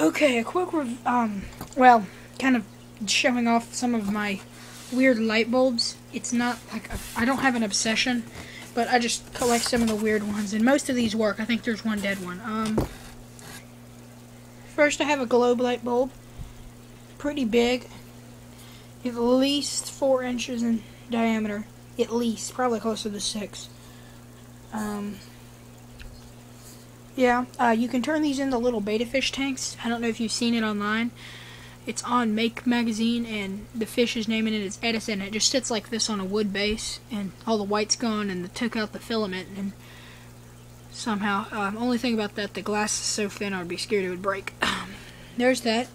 Okay, a quick rev- um, well, kind of showing off some of my weird light bulbs. It's not like I don't have an obsession, but I just collect some of the weird ones, and most of these work. I think there's one dead one. Um, first I have a globe light bulb, pretty big, at least four inches in diameter, at least, probably closer to six. Um, yeah, uh, you can turn these into little betta fish tanks. I don't know if you've seen it online. It's on Make magazine, and the fish is naming it as Edison. It just sits like this on a wood base, and all the white's gone, and they took out the filament, and somehow, um, only thing about that, the glass is so thin, I would be scared it would break. There's that.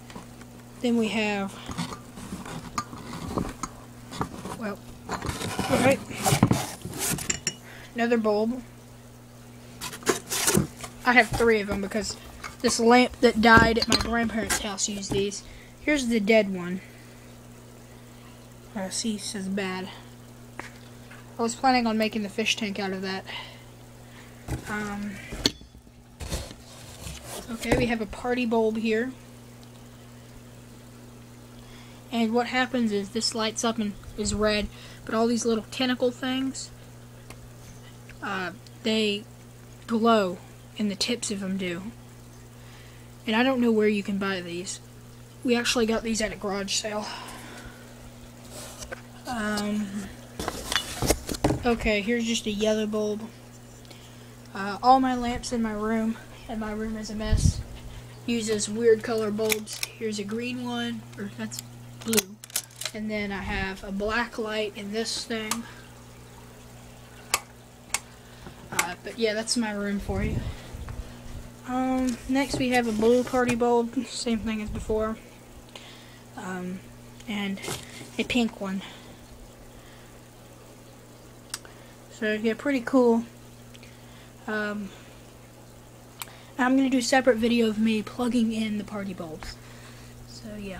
Then we have, well, alright, another bulb. I have three of them because this lamp that died at my grandparents' house used these. Here's the dead one. Uh, see, says bad. I was planning on making the fish tank out of that. Um, okay, we have a party bulb here. And what happens is this lights up and is red, but all these little tentacle things, uh, they glow and the tips of them do. And I don't know where you can buy these. We actually got these at a garage sale. Um, okay, here's just a yellow bulb. Uh, all my lamps in my room, and my room is a mess, uses weird color bulbs. Here's a green one, or that's blue. And then I have a black light in this thing. Uh, but yeah, that's my room for you. Um, next we have a blue party bulb, same thing as before. Um, and a pink one. So yeah, pretty cool. Um, I'm gonna do a separate video of me plugging in the party bulbs. So yeah.